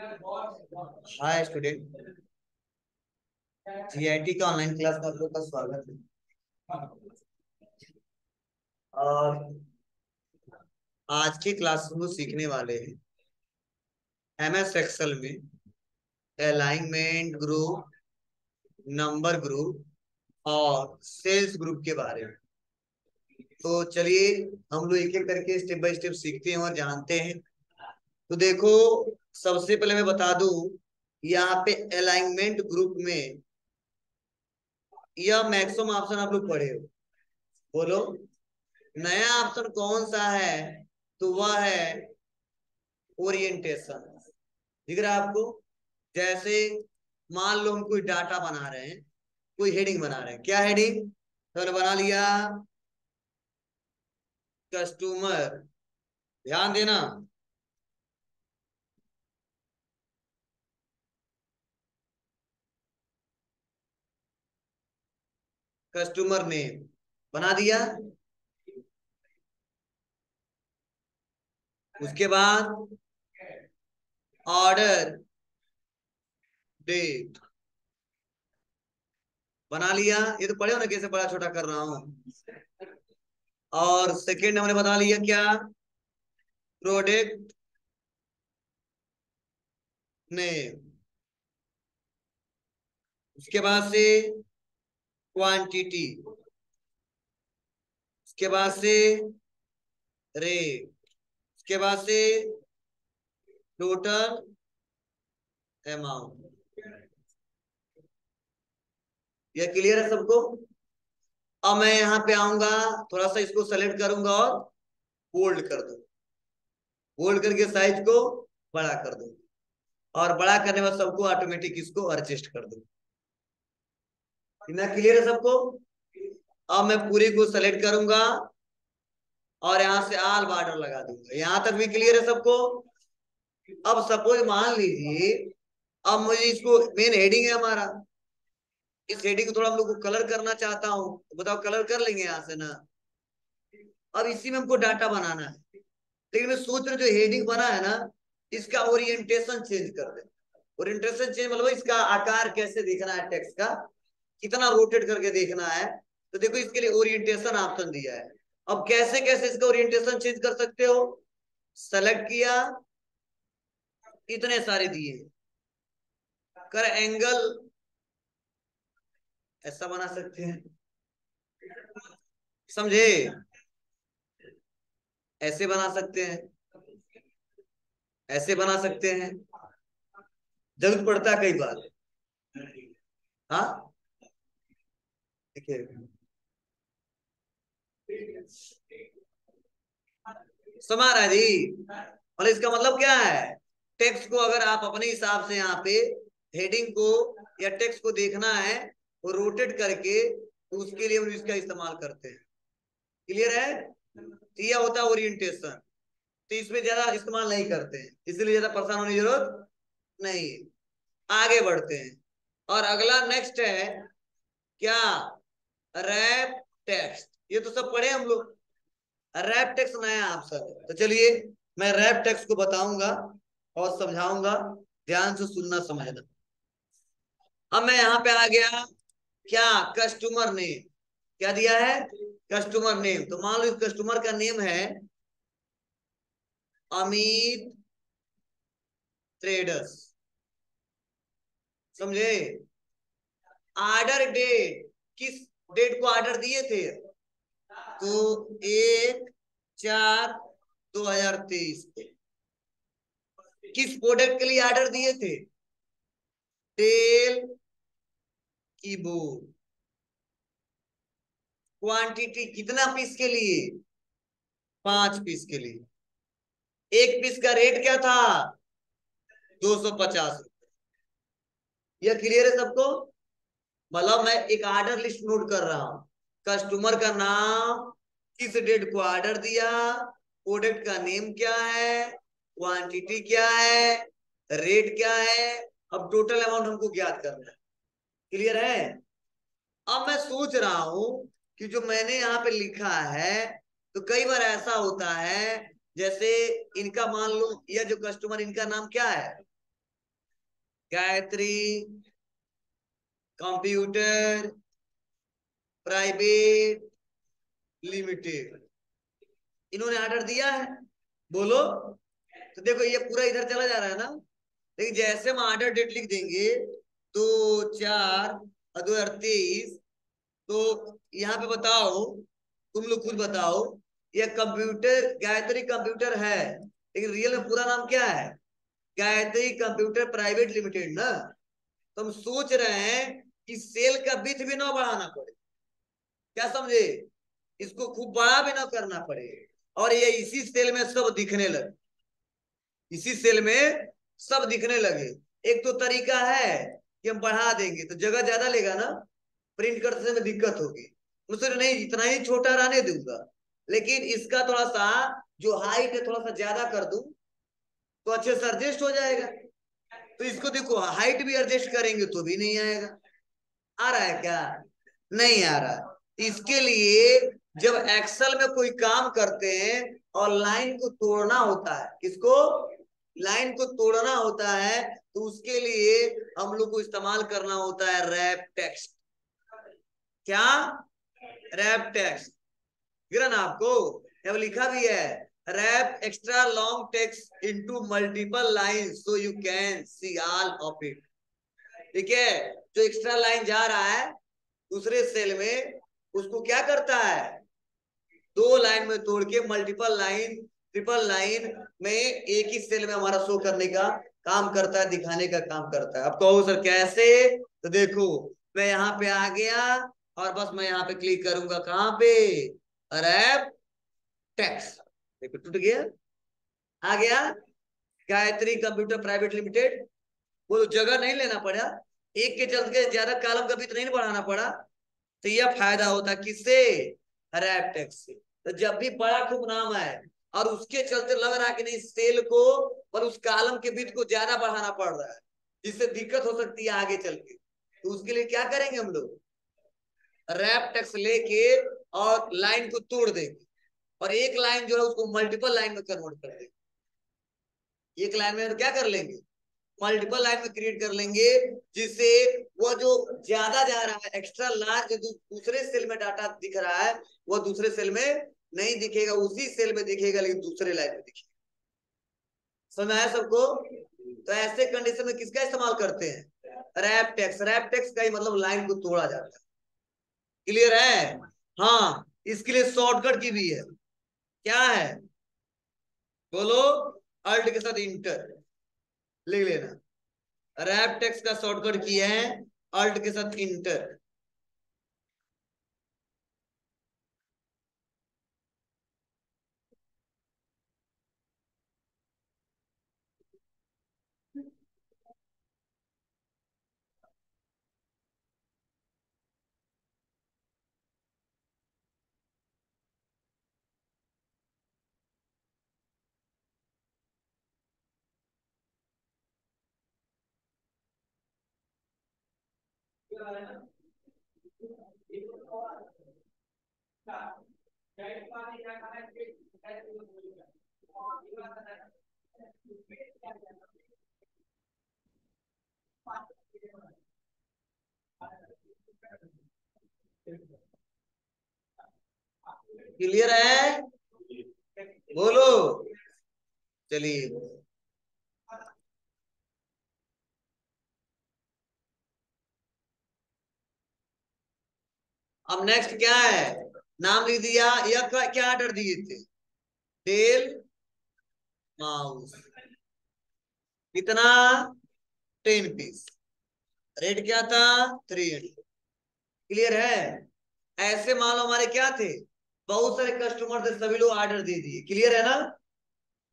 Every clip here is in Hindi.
हाय स्टूडेंट जीआईटी का ऑनलाइन क्लास में आप लोग का स्वागत है। और आज की क्लास में सीखने वाले हैं। एमएस एक्सेल में अलाइनमेंट ग्रुप नंबर ग्रुप और सेल्स ग्रुप के बारे में। तो चलिए हम लोग एक एक करके स्टेप बाय स्टेप सीखते हैं और जानते हैं। तो देखो सबसे पहले मैं बता दू, यहाँ पे अलाइनमेंट ग्रुप में, यह मैक्सिमम ऑप्शन आप लोग पढ़े हो। बोलो। नया ऑप्शन कौन सा है? तो वह है ओरिएंटेशन दिख रहा है आपको? जैसे मान लो हम कोई डाटा बना रहे हैं, कोई हेडिंग बना रहे हैं। क्या हेडिंग तो बना लिया कस्टमर ध्यान देना। कस्टमर नेम बना दिया। उसके बाद ऑर्डर डेट बना लिया। ये तो पढ़े हो ना कैसे बड़ा छोटा कर रहा हूँ। और सेकेंड हमने बता लिया क्या? प्रोडक्ट नेम उसके बाद से क्वांटिटी। उसके बाद से रेट उसके बाद से टोटल अमाउंट। यह क्लियर है सबको? अब मैं यहाँ पे आऊँगा, थोड़ा सा इसको सेलेक्ट करूँगा और बोल्ड कर दूँगा बोल्ड करके साइज़ को बड़ा कर दूँगा और बड़ा करने बाद सबको ऑटोमेटिक इसको एडजस्ट कर दूँगा इतना क्लियर है सबको? अब मैं पूरी को सेलेक्ट करूँगा और यहाँ से आल बॉर्डर लगा दूँगा। यहाँ तक भी क्लियर है सबको? अब सपोज़ मान लीजिए, अब मुझे इसको मेन हेडिंग है हमारा। इस हेडिंग को थोड़ा हम लोग को कलर करना चाहता हूँ। तो बताओ कलर कर लेंगे यहाँ से ना? अब इसी में हमको डाटा बनाना है। लेकिन मैं सोच रहा जो हेडिंग बना है ना, इसका ओरिएंटेशन चेंज कर दे ओरिएंटेशन चेंज मतलब इसका आकार कैसे दिखना है टेक्स्ट का? कितना रोटेट करके देखना है तो देखो इसके लिए ओरिएंटेशन ऑप्शन दिया है। अब कैसे कैसे इसका ओरिएंटेशन चेंज कर सकते हो? सेलेक्ट किया, इतने सारे दिए। कर एंगल ऐसा बना सकते हैं। समझे? ऐसे बना सकते हैं। ऐसे बना सकते हैं। ज़रूरत पड़ता है कई बार। हाँ? समारा जी और इसका मतलब क्या है? टेक्स्ट को अगर आप अपने हिसाब से यहाँ पे हेडिंग को या टेक्स्ट को देखना है, वो रोटेट करके उसके लिए हम इसका इस्तेमाल करते हैं। क्लियर है? तो यह होता है ओरिएंटेशन तो इसमें ज़्यादा इस्तेमाल नहीं करते हैं। इसलिए ज़्यादा परेशान होने की ज़रूरत नहीं आगे बढ़ते हैं। और अगला नेक्स्ट है, क्या? रैप टेक्स्ट ये तो सब पढ़े हम लोग। रैप टेक्स्ट नया ऑप्शन तो चलिए, मैं रैप टेक्स्ट को बताऊँगा और समझाऊँगा। ध्यान से सुनना समझना। अब मैं यहाँ पे आ गया। क्या? कस्टमर नेम क्या दिया है? कस्टमर नेम तो मान लो कस्टमर का नेम है अमित ट्रेडर्स समझे? ऑर्डर डेट किस डेट को ऑर्डर दिए थे। तो एक, चार, दो हज़ार तेईस पे। किस प्रोडक्ट के लिए ऑर्डर दिए थे? तेल कीबोर्ड क्वांटिटी कितना पीस के लिए? पाँच पीस के लिए। एक पीस का रेट क्या था? दो सौ पचास रुपए। यह क्लियर है सबको? मतलब मैं एक ऑर्डर लिस्ट नोट कर रहा हूँ। कस्टमर का नाम, किस डेट को ऑर्डर दिया प्रोडक्ट का नेम क्या है क्वांटिटी क्या है रेट क्या है, अब टोटल अमाउंट हमको ज्ञात करना है। क्लियर है? अब मैं सोच रहा हूँ कि जो मैंने यहाँ पे लिखा है तो कई बार ऐसा होता है, जैसे इनका मान लो यह जो कस्टमर इनका नाम क्या है? Gayatri computer private limited. इन्होंने ऑर्डर दिया है। बोलो। तो देखो, ये पूरा इधर चला जा रहा है ना। लेकिन जैसे हम ऑर्डर डेट लिख देंगे तो चार दो हज़ार तेईस तो यहाँ पे बताओ, तुम लोग खुद बताओ, ये कंप्यूटर गायत्री कंप्यूटर है। लेकिन रियल में पूरा नाम क्या है? गायत्री कंप्यूटर प्राइवेट लिमिटेड ना। तो हम सोच रहे हैं कि सेल का बिथ भी ना बढ़ाना पड़े। क्या समझे? इसको खूब बड़ा भी ना करना पड़े। और ये इसी सेल में सब दिखने लगे। इसी सेल में सब दिखने लगे। एक तो तरीका है कि हम बढ़ा देंगे तो जगह ज़्यादा लेगा ना, प्रिंट करते समय दिक्कत होगी। मुझसे नहीं, इतना ही छोटा रहने दूँगा। लेकिन इसका थोड़ा सा, जो हाइट है, थोड़ा सा ज़्यादा कर दू तो अच्छे से एडजस्ट हो जाएगा। तो इसको देखो हाइट भी एडजस्ट करेंगे तो भी नहीं आएगा। आ रहा है क्या? नहीं आ रहा। इसके लिए जब एक्सल में कोई काम करते हैं और लाइन को तोड़ना होता है, किसको? लाइन को तोड़ना होता है तो उसके लिए हम लोग को इस्तेमाल करना होता है रैप टेक्स्ट क्या? रैप टेक्स्ट ना आपको? अब लिखा भी है? Wrap extra long text into multiple line so you can see all of it ठीक है, जो एक्स्ट्रा लाइन जा रहा है, दूसरे सेल में, उसको क्या करता है? दो लाइन में तोड़ के मल्टीपल लाइन ट्रिपल लाइन में एक ही सेल में हमारा शो करने का काम करता है, दिखाने का काम करता है। अब कहो सर, कैसे? तो देखो, मैं यहाँ पे आ गया और बस मैं यहाँ पे क्लिक करूँगा। कहाँ पे? रैप टैक्स देखो, टूट गया। आ गया। Gayatri computer private limited. वो जगह नहीं लेना पड़ा। एक के चलते ज़्यादा कालम का भी तो नहीं बढ़ाना पड़ा। तो यह फ़ायदा होता किससे? रैप टैक्स से। तो जब भी बड़ा खूब नाम आए, और उसके चलते लग रहा कि नहीं सेल को और उस कालम के बीच को ज़्यादा बढ़ाना पड़ रहा है, जिससे दिक्कत हो सकती है आगे चल के। तो उसके लिए क्या करेंगे हम लोग? रैप टैक्स लेके और लाइन को तोड़ देंगे। और एक लाइन जो है उसको मल्टीपल लाइन में कन्वर्ट कर देंगे। एक लाइन में क्या कर लेंगे? मल्टीपल लाइन में क्रिएट कर लेंगे, जिससे वो जो ज़्यादा जा रहा है एक्स्ट्रा लार्ज दूसरे सेल में डाटा दिख रहा है, वो दूसरे सेल में नहीं दिखेगा, उसी सेल में दिखेगा, लेकिन दूसरे लाइन में दिखेगा। समझ आया सबको? तो ऐसे कंडीशन में किसका इस्तेमाल करते हैं? रैप टेक्स रैप का ही मतलब लाइन को तोड़ा जाता है। क्लियर है? हाँ इसके लिए शॉर्टकट की भी है। क्या है? बोलो अल्ट के साथ इंटर लिख लेना। रैप टेक्स का शॉर्टकट किया है अल्ट के साथ इंटर। क्लियर है? बोलो। चलिए। अब नेक्स्ट क्या है? नाम लिख दिया यह क्या ऑर्डर दिए थे? टेल माउस कितना? टेन पीस रेट क्या था? थ्री हंड्रेड क्लियर है? ऐसे मान लो हमारे क्या थे? बहुत सारे कस्टमर थे सभी लोग ऑर्डर दे दिए. क्लियर है ना?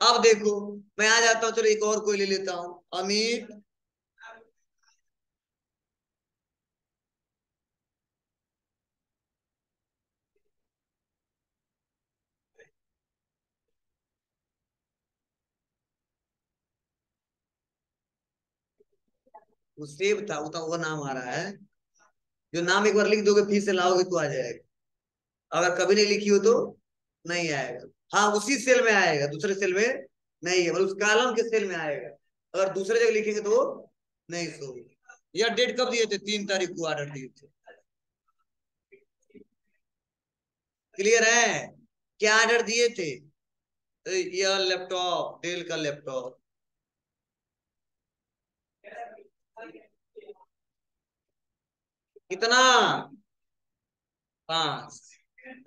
अब देखो, मैं आ जाता हूँ, चलो एक और कोई ले लेता हूँ. अमित वो सेव था वो, वो नाम आ रहा है। जो नाम एक बार लिख दोगे फिर से लाओगे तो आ जाएगा। अगर कभी नहीं लिखी हो तो नहीं आएगा। हाँ उसी सेल में आएगा दूसरे सेल में नहीं है मतलब उस कालम के सेल में आएगा। अगर दूसरे जगह लिखेंगे तो नहीं सो या डेट कब दिए थे? तीन तारीख को ऑर्डर दिए थे। क्लियर है? क्या ऑर्डर दिए थे? यह लैपटॉप डेल का लैपटॉप कितना? पाँच।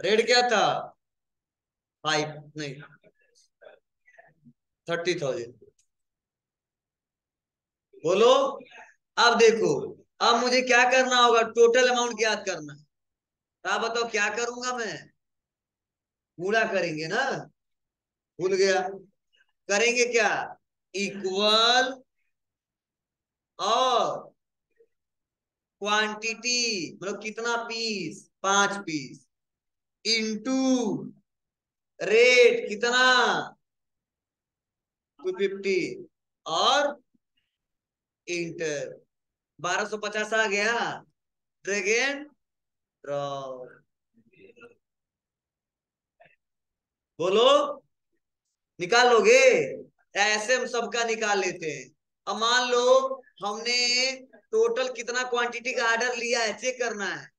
रेट क्या था? फाइव। नहीं। Thirty thousand. बोलो। अब देखो। अब मुझे क्या करना होगा? टोटल अमाउंट याद करना। तो आप बताओ, क्या करूँगा मैं? पूरा करेंगे ना? भूल गया। करेंगे क्या? इक्वल और क्वांटिटी मतलब कितना पीस पाँच पीस इंटू रेट कितना? टू फिफ्टी और इंटर बारह सौ पचास आ गया. ड्रैगन ड्रॉप बोलो निकाल लोगे ऐसे हम सबका निकाल लेते हैं। अब मान लो हमने टोटल कितना क्वांटिटी का ऑर्डर लिया है, चेक करना है।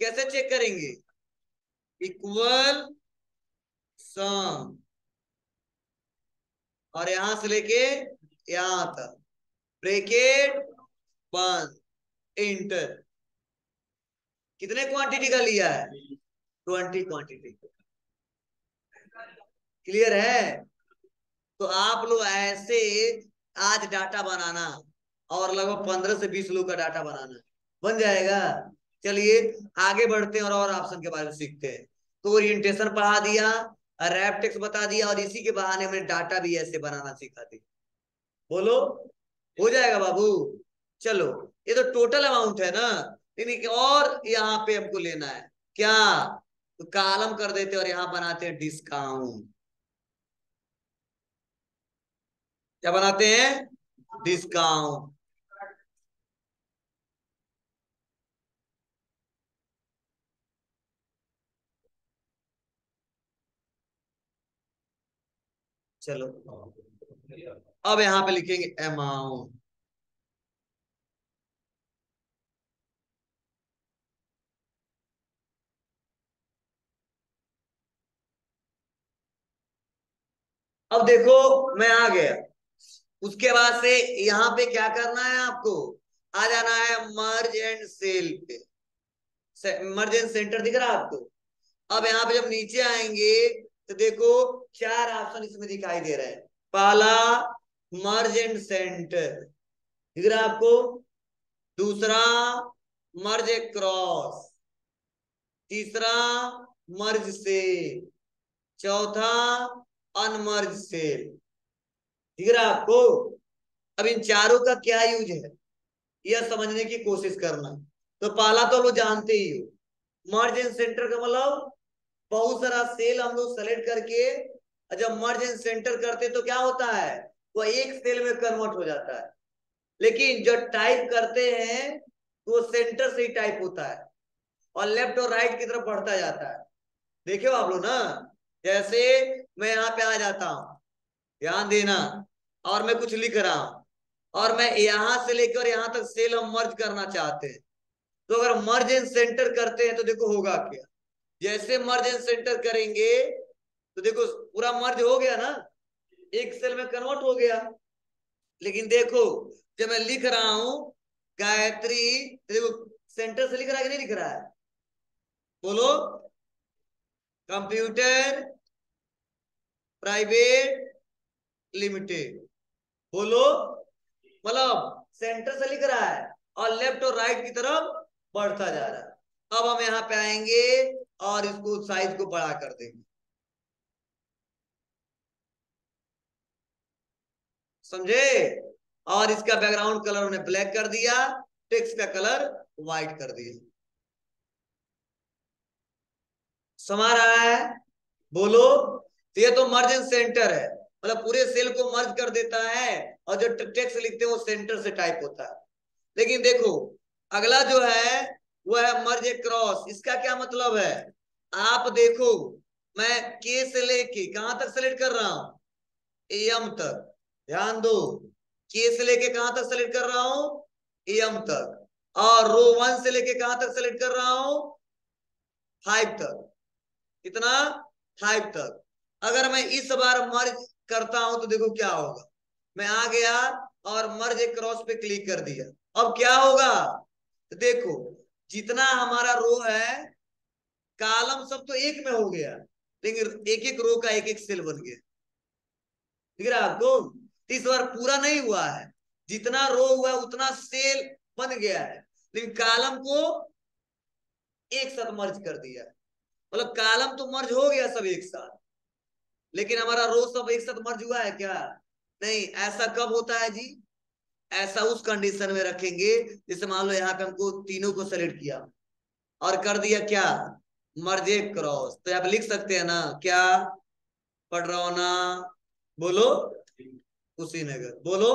कैसे चेक करेंगे? Equal sum. और यहाँ से लेके यहाँ तक। ब्रेकेट बंद इंटर। कितने क्वांटिटी का लिया है? Twenty quantity. क्लियर है? तो आप लोग ऐसे आज डाटा बनाना। और लगभग पंद्रह से बीस लोग का डाटा बनाना बन जाएगा। चलिए, आगे बढ़ते हैं और और ऑप्शन के बारे में सीखते हैं। तो ओरिएंटेशन पढ़ा दिया रैप टेक्स बता दिया और इसी के बहाने में डाटा भी ऐसे बनाना सिखा दी बोलो? हो जाएगा बाबू। चलो, ये तो टोटल अमाउंट है ना? लेकिन और यहाँ पे हमको लेना है। क्या? तो कालम कर देते और यहाँ बनाते हैं डिस्काउंट क्या बनाते हैं? डिस्काउंट चलो। अब यहाँ पे लिखेंगे अमाउंट अब देखो, मैं आ गया। उसके बाद से यहाँ पे क्या करना है आपको? आ जाना है मर्ज एंड सेल पे। मर्ज एंड सेंटर दिख रहा है आपको? अब यहाँ पे जब नीचे आएँगे तो देखो चार ऑप्शन इसमें दिखाई दे रहे हैं? पहला मर्ज एंड सेंटर। दिख रहा आपको दूसरा मर्ज क्रॉस। तीसरा मर्ज से चौथा अनमर्ज से है आपको, अब इन चारों का क्या यूज़ है? यह समझने की कोशिश करना। तो पहला तो लोग जानते ही हो। मर्ज एंड सेंटर का मतलब बहुत सारा सेल हम लोग सेलेक्ट करके जब मर्ज एंड सेंटर करते तो क्या होता है? वो एक सेल में कन्वर्ट हो जाता है। लेकिन जब टाइप करते हैं तो सेंटर से ही टाइप होता है और लेफ़्ट और राइट की तरफ़ बढ़ता जाता है। देखे आप लोग ना, जैसे मैं यहाँ पे आ जाता हूँ, ध्यान देना, और मैं कुछ लिख रहा हूँ, और मैं यहाँ से लेकर यहाँ तक सेल हम मर्ज करना चाहते हैं। तो अगर मर्ज एंड सेंटर करते हैं तो देखो होगा क्या। जैसे मर्ज सेंटर करेंगे तो देखो पूरा मर्ज हो गया ना? एक सेल में कन्वर्ट हो गया। लेकिन देखो, जब मैं लिख रहा हूँ, गायत्री तो देखो सेंटर से लिख रहा है कि नहीं लिख रहा है? बोलो। कंप्यूटर प्राइवेट लिमिटेड बोलो। मतलब सेंटर से लिख रहा है और लेफ़्ट और राइट की तरफ़ बढ़ता जा रहा है। अब हम यहाँ पे आएँगे। और इसको साइज़ को बड़ा कर देंगे। समझे? और इसका बैकग्राउंड कलर उन्हें ब्लैक कर दिया टेक्स्ट का कलर व्हाइट कर दिया। समा रहा है? बोलो तो ये तो मर्ज इन सेंटर है। मतलब पूरे सेल को मर्ज कर देता है, और जो टेक्स्ट लिखते हैं वो सेंटर से टाइप होता है। लेकिन देखो, अगला जो है वो है मर्ज क्रॉस। इसका क्या मतलब है? आप देखो, मैं के से लेके कहाँ तक सेलेक्ट कर रहा हूँ? एम तक। ध्यान दो के से लेके कहाँ तक सेलेक्ट कर रहा हूँ? एम तक। और रो वन से लेके कहाँ तक सेलेक्ट कर रहा हूँ? फाइव तक। कितना? फाइव तक। अगर मैं इस बार मर्ज करता हूँ तो देखो क्या होगा। मैं आ गया और मर्ज क्रॉस पे क्लिक कर दिया। अब क्या होगा? देखो जितना हमारा रो है, कालम सब तो एक में हो गया, लेकिन एक एक रो का एक एक सेल बन गया। दिख रहा आपको इस बार पूरा नहीं हुआ है। जितना रो हुआ, उतना सेल बन गया है। लेकिन कालम को एक साथ मर्ज कर दिया। मतलब कालम तो मर्ज हो गया सब एक साथ। लेकिन हमारा रो सब एक साथ मर्ज हुआ है क्या? नहीं, ऐसा कब होता है जी? ऐसा उस कंडीशन में रखेंगे, जैसे मान लो यहाँ पे हमको तीनों को सेलेक्ट किया और कर दिया क्या? मर्जे क्रॉस तो आप लिख सकते हैं ना, क्या? पढ़ रहा हो ना? बोलो? कुशीनगर। बोलो?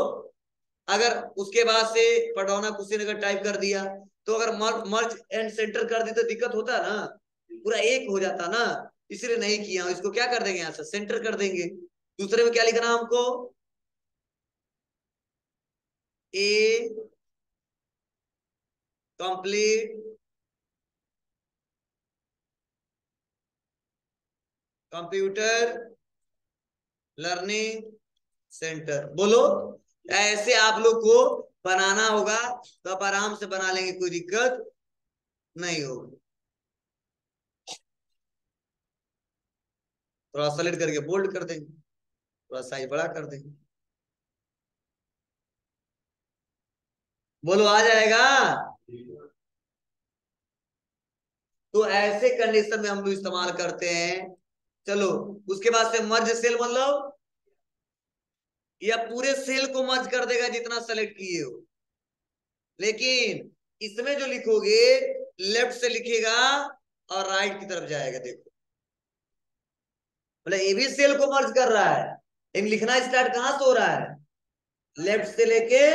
अगर उसके बाद से पटौना कुशीनगर टाइप कर दिया तो अगर मर्ज एंड सेंटर कर दी तो दिक्कत होता ना? पूरा एक हो जाता ना? इसलिए नहीं किया। इसको क्या कर देंगे यहाँ से? सेंटर कर देंगे। दूसरे में क्या लिखना हमको? A complete computer learning centre बोलो, ऐसे आप लोग को बनाना होगा तो आप आराम से बना लेंगे, कोई दिक्कत नहीं होगी। थोड़ा सलेक्ट करके बोल्ड कर देंगे, थोड़ा साइज़ बड़ा कर देंगे। बोलो, आ जाएगा। तो ऐसे कंडीशन में हम लोग इस्तेमाल करते हैं। चलो, उसके बाद से मर्ज सेल मतलब या पूरे सेल को मर्ज कर देगा जितना सेलेक्ट किए हो। लेकिन इसमें जो लिखोगे लेफ़्ट से लिखेगा और राइट की तरफ़ जाएगा, देखो। बोले, ये भी सेल को मर्ज कर रहा है। लेकिन लिखना स्टार्ट कहाँ से हो रहा है? लेफ़्ट से लेके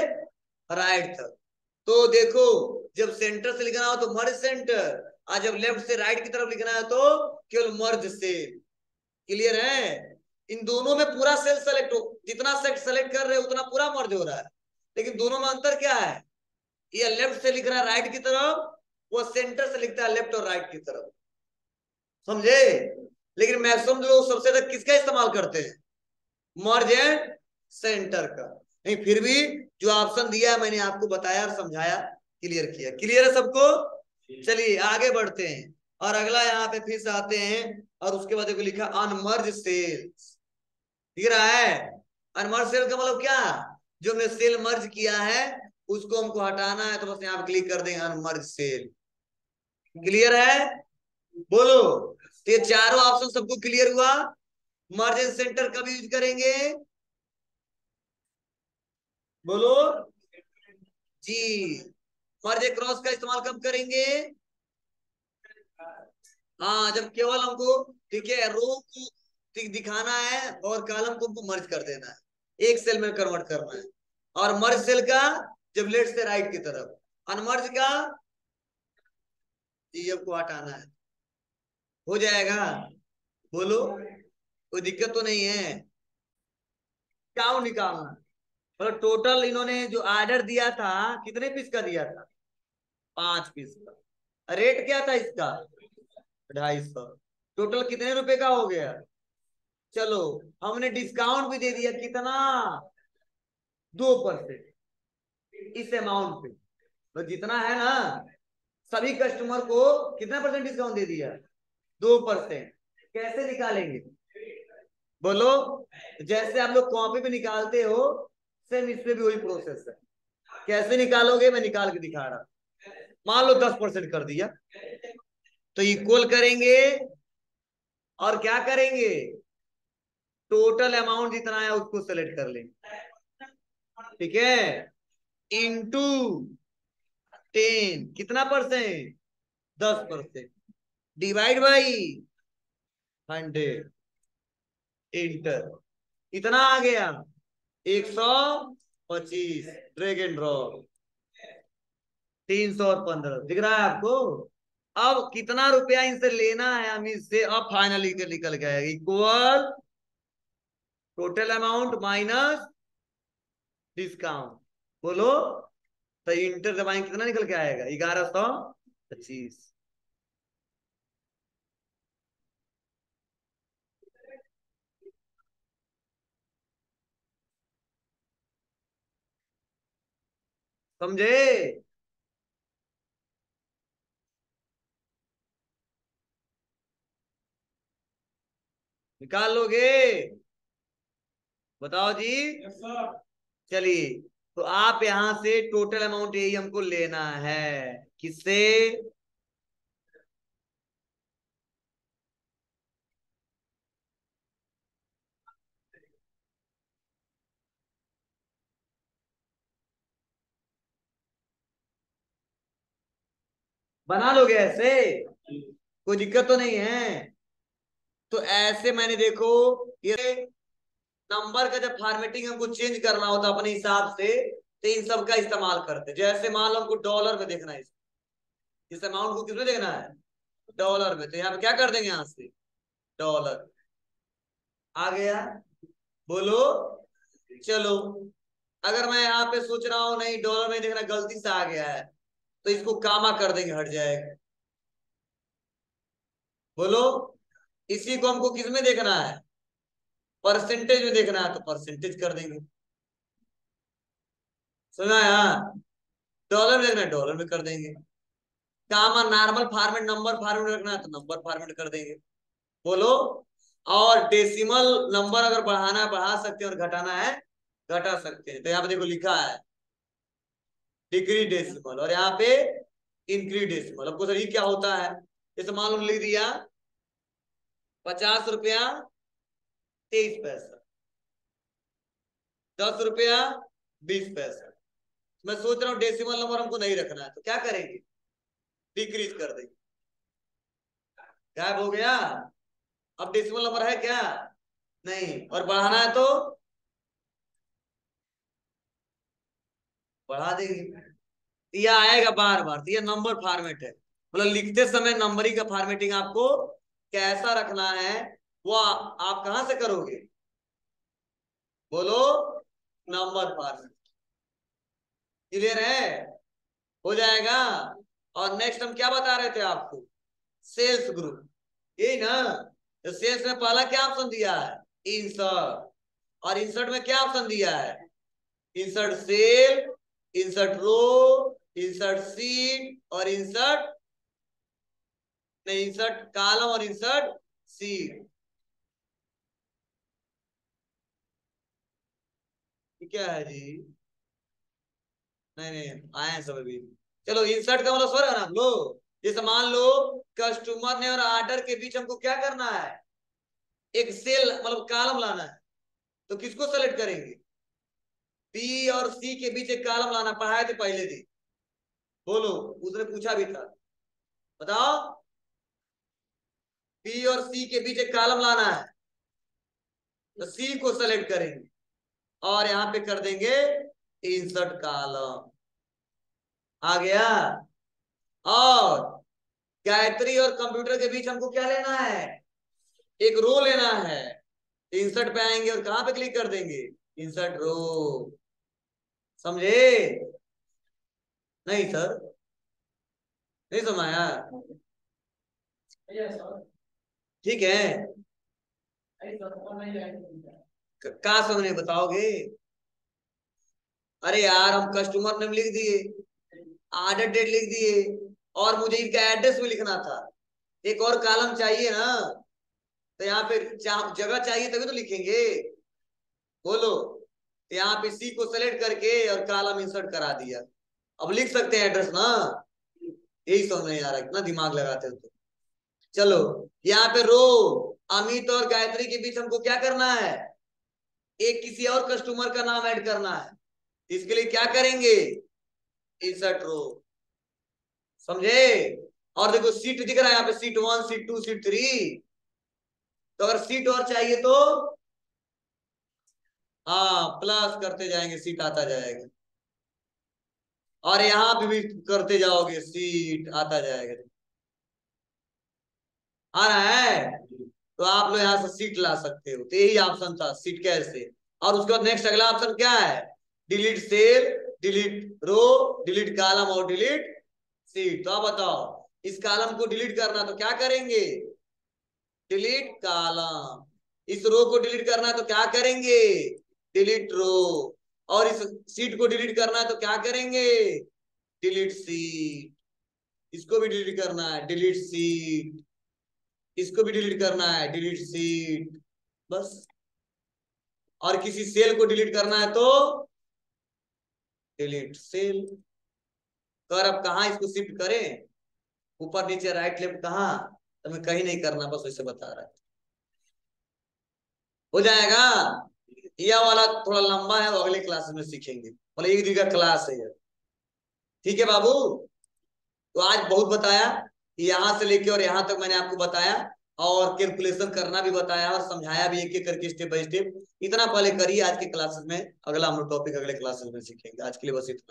राइट तक। तो देखो, जब सेंटर से लिखना हो तो मर्ज सेंटर और जब लेफ़्ट से राइट की तरफ़ लिखना है तो केवल मर्ज से क्लियर है? इन दोनों में पूरा सेल सेलेक्ट हो, जितना सेट सेलेक्ट कर रहे हैं, उतना पूरा मर्ज हो रहा है। लेकिन दोनों में अंतर क्या है? ये लेफ़्ट से लिख रहा है राइट की तरफ़, वो सेंटर से लिखता है लेफ़्ट और राइट की तरफ़। समझे? लेकिन मैक्सिमम लोग सबसे ज़्यादा किसका इस्तेमाल करते हैं? मर्ज एंड सेंटर का। नहीं, फिर भी जो ऑप्शन दिया है मैंने आपको बताया और समझाया क्लियर किया। क्लियर है सबको? चलिए आगे बढ़ते हैं। और अगला यहाँ पे फिर से आते हैं और उसके बाद देखो लिखा अनमर्ज सेल्स दिख रहा है? अनमर्ज सेल का मतलब क्या? जो हमने सेल मर्ज किया है उसको हमको हटाना है तो बस यहाँ क्लिक कर देंगे अनमर्ज सेल क्लियर है? बोलो। तो ये चारों ऑप्शन सबको क्लियर हुआ। मर्ज सेंटर कब यूज़ करेंगे? बोलो। जी, मर्ज क्रॉस का इस्तेमाल कब करेंगे? हाँ जब केवल हमको, ठीक है, रो को दिखाना है और कॉलम को मर्ज कर देना है। एक सेल में कन्वर्ट करना है। और मर्ज सेल का, जब लेफ़्ट से राइट की तरफ़। अनमर्ज का, जी को हटाना है। हो जाएगा? बोलो। कोई दिक्कत तो नहीं है। क्या निकालना मतलब टोटल इन्होंने जो ऑर्डर दिया था, कितने पीस का दिया था? पाँच पीस का। रेट क्या था इसका? ढाई सौ। टोटल कितने रुपए का हो गया? चलो, हमने डिस्काउंट भी दे दिया कितना? दो परसेंट। इस अमाउंट पे। तो जितना है ना, सभी कस्टमर को कितना परसेंट डिस्काउंट दे दिया? दो परसेंट। कैसे निकालेंगे? बोलो, जैसे आप लोग कॉपी पे निकालते हो सेम इस पे भी वही प्रोसेस है। कैसे निकालोगे, मैं निकाल के दिखा रहा। मान लो दस परसेंट कर दिया। तो इक्वल करेंगे और क्या करेंगे? टोटल अमाउंट जितना है उसको सेलेक्ट कर लेंगे। ठीक है? इंटू टेन कितना परसेंट दस percent divide by hundred enter इतना आ गया। एक सौ पच्चीस ड्रैग एंड ड्रॉप तीन सौ और पंद्रह, दिख रहा है आपको? अब कितना रुपया इनसे लेना है हम इससे? अब फाइनली निकल गया equal total amount minus discount बोलो तो इंटर दबाएँगे कितना निकल के आएगा? ग्यारह सौ पच्चीस। समझे? निकाल लोगे बताओ जी। चलिए तो आप यहाँ से टोटल अमाउंट यही हमको लेना है। किससे? बना लोगे ऐसे? कोई दिक्कत तो नहीं है। तो ऐसे मैंने देखो, ये नंबर का जब फॉर्मेटिंग हमको चेंज करना होता अपने हिसाब से तो इन सब का इस्तेमाल करते। जैसे मान लो हमको डॉलर में देखना है इस अमाउंट को किसमें देखना है? डॉलर में। तो यहाँ पे क्या कर देंगे यहाँ से? डॉलर। आ गया। बोलो। चलो। अगर मैं यहाँ पे सोच रहा हूँ, नहीं, डॉलर में देखना गलती से आ गया है। तो इसको कामा कर देंगे, हट जाएगा। बोलो, इसी को हमको किसमें देखना है? परसेंटेज में देखना है तो परसेंटेज कर देंगे। सुना है डॉलर में देखना है डॉलर में कर देंगे। Comma normal format number format रखना है तो नंबर फॉर्मेट कर देंगे। बोलो, और डेसिमल नंबर अगर बढ़ाना है, बढ़ा सकते हैं और घटाना है, घटा सकते हैं। तो यहाँ पे देखो लिखा है डिग्री डेसिमल और यहाँ पे इंक्री डेसिमल आपको सर ये क्या होता है? जैसे मान लो लिख दिया, पचास रुपया तेईस पैसा, दस रुपया बीस पैसा। मैं सोच रहा हूँ डेसिमल नंबर हमको नहीं रखना है तो क्या करेंगे? डिक्रीज कर देंगे। गायब हो गया? अब डेसिमल नंबर है क्या? नहीं। और बढ़ाना है तो बढ़ा देंगे। यह आएगा बार बार यह नंबर फॉर्मेट है। मतलब लिखते समय नंबरिंग का फॉर्मेटिंग आपको कैसा रखना है, वो आप कहाँ से करोगे? बोलो नंबर फॉर्मेट क्लियर है? हो जाएगा। और नेक्स्ट हम क्या बता रहे थे आपको? सेल्स ग्रुप यही ना तो सेल्स में पहला क्या ऑप्शन दिया है? इंसर्ट और इंसर्ट में क्या ऑप्शन दिया है? Insert cell insert row insert sheet और इंसर्ट नहीं इंसर्ट कॉलम और इंसर्ट सीट क्या है जी? नहीं नहीं आए हैं सब अभी। चलो इंसर्ट का मतलब स्वर है ना? लो। जैसे मान लो कस्टमर ने और आर्डर के बीच हमको क्या करना है? एक सेल मतलब कालम लाना है। तो किसको सेलेक्ट करेंगे? पी और सी के बीच एक कालम लाना पढ़ाए थे पहले दिन। बोलो, उसने पूछा भी था। बताओ। पी और सी के बीच एक कालम लाना है। तो सी को सेलेक्ट करेंगे। और यहाँ पे कर देंगे इंसर्ट कालम आ गया। और गायत्री और कंप्यूटर के बीच हमको क्या लेना है? एक रो लेना है। इंसर्ट पे आएँगे और कहाँ पे क्लिक कर देंगे? इंसर्ट रो समझे? नहीं सर नहीं समझाया ठीक है। कहा समझने बताओगे? अरे यार, हम कस्टमर नेम लिख दिए ऑर्डर डेट लिख दिए, और मुझे इनका एड्रेस भी लिखना था। एक और कॉलम चाहिए ना? तो यहाँ पे जगह चाहिए तभी तो लिखेंगे। बोलो। तो यहाँ पे सी को सेलेक्ट करके और कॉलम इंसर्ट करा दिया। अब लिख सकते हैं एड्रेस ना? यही समझ नहीं आ रहा, कितना दिमाग लगाते हो तो चलो, यहाँ पे रो अमित और गायत्री के बीच हमको क्या करना है? एक किसी और कस्टमर का नाम ऐड करना है। इसके लिए क्या करेंगे? इंसर्ट रो समझे? और देखो सीट दिख रहा है यहाँ पे sheet one sheet two sheet three तो अगर सीट और चाहिए तो हाँ प्लस करते जाएँगे सीट आता जाएगा। और यहाँ पे भी करते जाओगे सीट आता जाएगा। आ रहा है? तो आप लोग यहाँ से सीट ला सकते हो। तो यही ऑप्शन था सीट कैसे और उसके बाद नेक्स्ट अगला ऑप्शन क्या है? Delete cell delete row delete column और डिलीट सीट तो आप बताओ, इस कॉलम को डिलीट करना तो क्या करेंगे? डिलीट कॉलम इस रो को डिलीट करना तो क्या करेंगे? डिलीट रो और इस सीट को डिलीट करना है तो क्या करेंगे? डिलीट सीट इसको भी डिलीट करना है. डिलीट सीट इसको भी डिलीट करना है. डिलीट सीट बस. और किसी सेल को डिलीट करना है तो डिलीट सेल कर अब कहा इसको शिफ्ट करें? ऊपर, नीचे राइट लेफ़्ट कहा? तो मैं कहीं नहीं करना, बस वैसे बता रहा है। हो जाएगा? यह वाला थोड़ा लंबा है वो अगले क्लास में सीखेंगे। बोले, एक दिन का क्लास है ठीक है बाबू? तो आज बहुत बताया, यहाँ से लेके और यहाँ तक मैंने आपको बताया, और कैलकुलेशन करना भी बताया, और समझाया भी एक एक करके स्टेप बाय स्टेप इतना पहले करिए, आज के क्लासेस में अगला हम टॉपिक अगले क्लासेस में सीखेंगे। आज के लिए बस इतना।